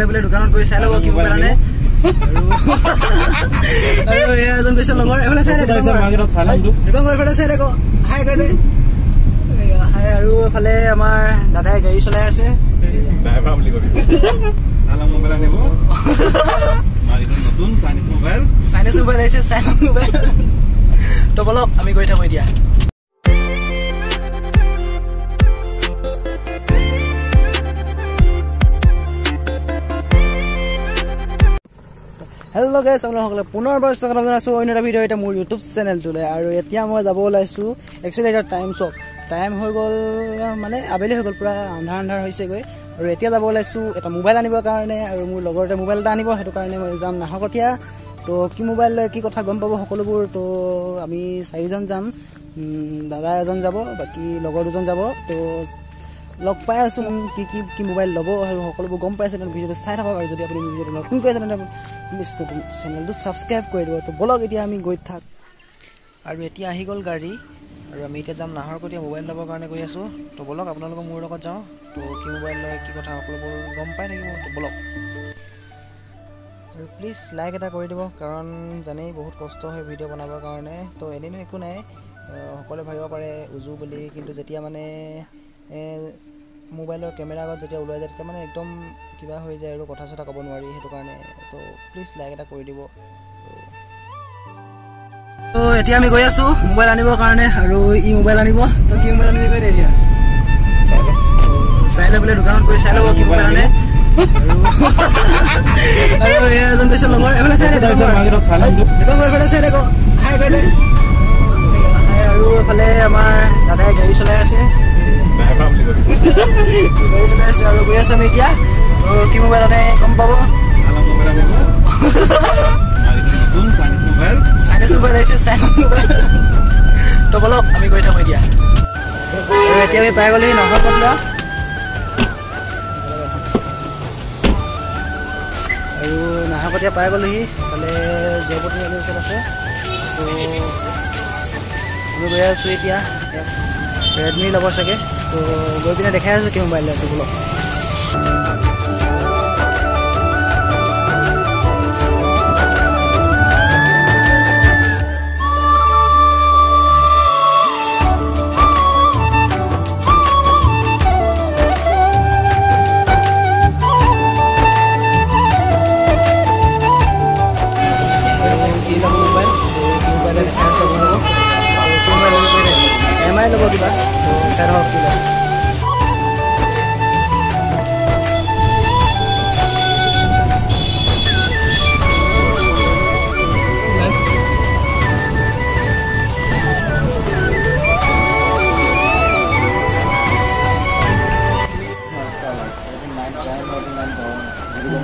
লৈ বোলে দোকানত গৈ চাই ল'ব কি মোবাইল আনে আৰু আৰু এয়া এজন গৈছে লগৰ এইফালে চাই দে দীপংকৰ এইফালে চাই দে ক হাই কৈ দে। এয়া, হাই আৰু এইফালে আমাৰ দাদাই গাড়ী চলাই আছে। ড্ৰাইভাৰ বুলি কবি। চালা মোবাইল আনিব। মাৰিটো নতুন চাইনিজ মোবাইল। চাইনিজ মোবাইল আহিছে চাই লওঁ মোবাইল। তো বলক আমি গৈ থাকোঁ এতিয়া। হেল্ল' গাইছ আপোনালোকসকলে পুনৰ বাৰ স্বাগতম জনাইছোঁ। অন্য এটা ভিডিঅ' এতিয়া মোৰ ইউটিউব চেনেলটোলৈ আৰু এতিয়া মই যাব ওলাইছোঁ একচুৱেলি এতিয়া টাইম চক টাইম হৈ গ'ল মানে আবেলি হৈ গ'ল পূৰা আন্ধাৰ আন্ধাৰ হৈছেগৈ। আৰু এতিয়া যাব ওলাইছোঁ এটা মোবাইল আনিবৰ কাৰণে আৰু মোৰ লগৰতে মোবাইল এটা আনিব সেইটো কাৰণে মই যাম নাহকটীয়া। তো কি মোবাইল লয় কি কথা গম পাব সকলোবোৰ তো আমি চাৰিজন যাম। দাদা এজন যাব বাকী লগৰ দুজন যাব। তো লগ পাই আছোঁ কি কি কি মোবাইল ল'ব আৰু সকলোবোৰ গম পাইছে ভিডিঅ'টো চাই থাকক আৰু যদি আপুনি ভিডিঅ'টো নতুন কৰি আছে তেনে প্লিজ নতুন চেনেলটো ছাবস্ক্ৰাইব কৰি দিব। তো বলক এতিয়া আমি গৈ থাক। আৰু এতিয়া আহি গ'ল গাড়ী আৰু আমি এতিয়া যাম নাহৰকটীয়া মোবাইল ল'বৰ কাৰণে গৈ আছোঁ। তো বলক আপোনালোকৰ মোৰ লগত যাওঁ। তো কি মোবাইল লয় কি কথা সকলোবোৰ গম পাই থাকিব। তো বলক। আৰু প্লিজ লাইক এটা কৰি দিব কাৰণ জানেই বহুত কষ্ট হয় ভিডিঅ' বনাবৰ কাৰণে। তো এনেইনো একো নাই। সকলোৱে ভাবিব পাৰে উজু বুলি কিন্তু যেতিয়া মানে মোবাইলৰ কেমেৰা আগত যেতিয়া ওলোৱা যায় তেতিয়া মানে একদম কিবা হৈ যায় আৰু কথা চথা ক'ব নোৱাৰি সেইটো কাৰণে। তো প্লিজ লাইক এটা কৰি দিব। তো এতিয়া আমি গৈ আছোঁ মোবাইল আনিবৰ কাৰণে আৰু ই মোবাইল আনিব। তো কি মোবাইল আনিবি কৈ দে এতিয়া? চাই লৈ বোলে দোকানত গৈ চাই ল'ব কি মোবাইল আনে। আৰু এজন লগৰ চাই চাই হাই এইফালে আমাৰ দাদাই গাড়ী চলাই আছে। এতিয়া আমি পাই গ'লোহি ইফালে জয়পতি নদীৰ ওচৰত আছে তো আমি গৈ আছোঁ এতিয়া ৰেডমি ল'ব চাগে তো গৈ পিনে দেখাই আছোঁ কি মোবাইল তো বলক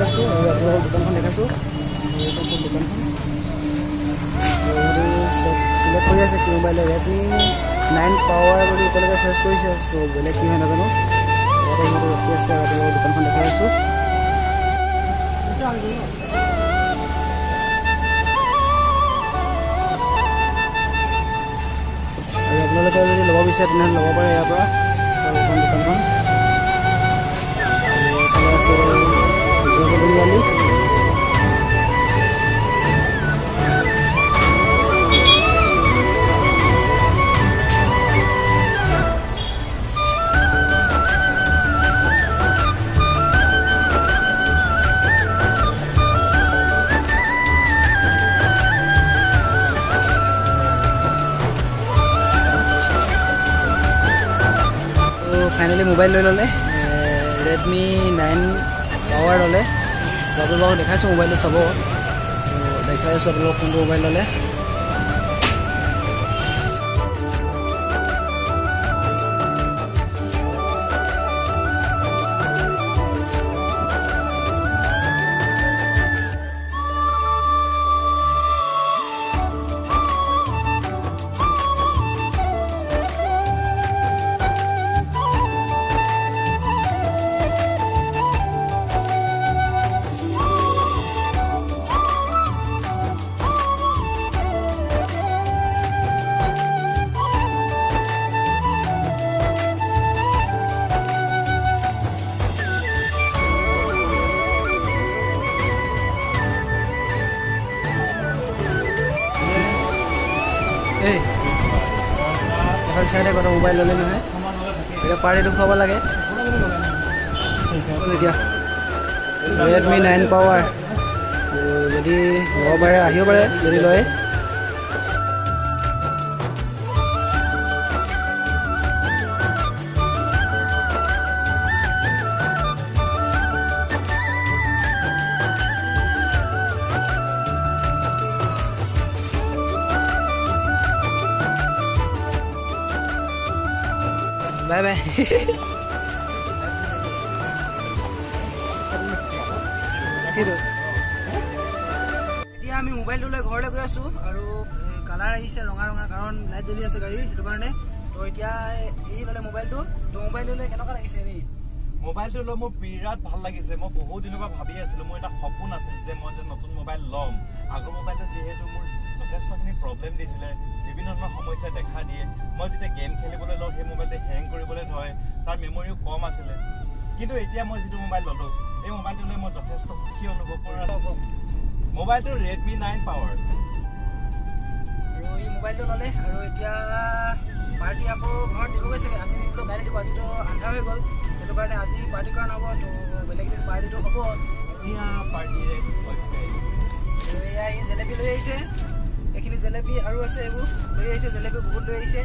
ওচৰত আছোঁ আৰু দোকানখন দেখাইছোঁ। দোকানখন চিলেক্ট কৰি আছে কি মোবাইল ৰেডমি নাইন পাৱাৰ বুলি এতিয়ালৈকে চাৰ্চ কৰিছে চ' বেলেগ কি হয় নাজানো। ইয়াতে সিহঁতে ৰখি আছে আৰু আপোনালোকৰ দোকানখন দেখাই আছোঁ আৰু আপোনালোকে যদি ল'ব বিচাৰে তেনেহ'লে ল'ব পাৰে ইয়াৰ পৰা। দোকানখন। আমি ফাইনেলি মোবাইল লৈ ল'লে ৰেডমি নাইন পাৱাৰ ল'লে। আপোনালোকক দেখাইছোঁ মোবাইলটো চাব। দেখাই আছোঁ আপোনালোকক কোনটো মোবাইল ল'লে। চাইডে কত মোবাইল ল'লে নহয়। এতিয়া পাৰ্টিটো খুৱাব লাগে। এতিয়া। ৰেডমি নাইন পাৱাৰ যদি ল'ব পাৰে আহিব পাৰে যদি লয়। বাই বাই সেইটো এতিয়া আমি মোবাইলটো লৈ ঘৰলৈ গৈ আছো আৰু কালাৰ আহিছে ৰঙা ৰঙা কাৰণ লাইট জ্বলি আছে গাড়ীৰ সেইটো কাৰণে। তো এতিয়া এই ল'লে মোবাইলটো তো মোবাইলটো লৈ কেনেকুৱা লাগিছে এনেই? মোবাইলটো লৈ মোৰ বিৰাট ভাল লাগিছে। মই বহুত দিনৰ পৰা ভাবি আছিলো মোৰ এটা সপোন আছিল যে মই যে নতুন মোবাইল ল'ম। আগৰ মোবাইলটো যিহেতু মোৰ যথেষ্টখিনি প্ৰব্লেম দিছিলে বিভিন্ন ধৰণৰ সমস্যাই দেখা দিয়ে। মই যেতিয়া গেম খেলিবলৈ লওঁ সেই মোবাইলটো হেং মেমৰিও কম আছিলে। কিন্তু এতিয়া মই যিটো মোবাইল ল'লো এই মোবাইলটো লৈ মই যথেষ্ট সুখী অনুভৱ কৰি মোবাইলটো ৰেডমি নাইন পাৱাৰ আৰু এই মোবাইলটো ল'লে আৰু এতিয়া পাৰ্টি আকৌ ঘৰত দিবগৈ চাগে আজি নিদিলেও কাইলৈ দিব। আজিতো আন্ধাৰ হৈ গ'ল। সেইটো কাৰণে আজি পাৰ্টি কৰা নহ'ব তো বেলেগ দিন পাৰ্টিটো হ'ব। ধুনীয়া পাৰ্টিৰে এয়া এই জেলেপি লৈ আহিছে। এইখিনি জেলেপি আৰু আছে এইবোৰ। লৈ আহিছে জেলেপি বহুত লৈ আহিছে।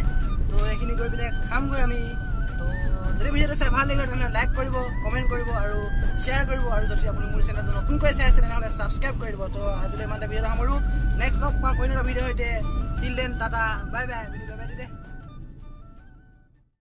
তো এইখিনি গৈ পিনে খামগৈ আমি। যদি ভিডিঅ'টো চাই ভাল লাগিলে তেনেহ'লে লাইক কৰিব কমেণ্ট কৰিব আৰু শ্বেয়াৰ কৰিব। আৰু যদি আপুনি মোৰ চেনেলটো নতুনকৈ চাই আছে তেনেহ'লে ছাবস্ক্ৰাইব কৰি দিব। তো আজিলৈ ইমানতে ভিডিঅ'টো সামৰোঁ। নেক্সট লগ পাম অন্য ভিডিঅ'ৰ সৈতে। Till then tata bye bye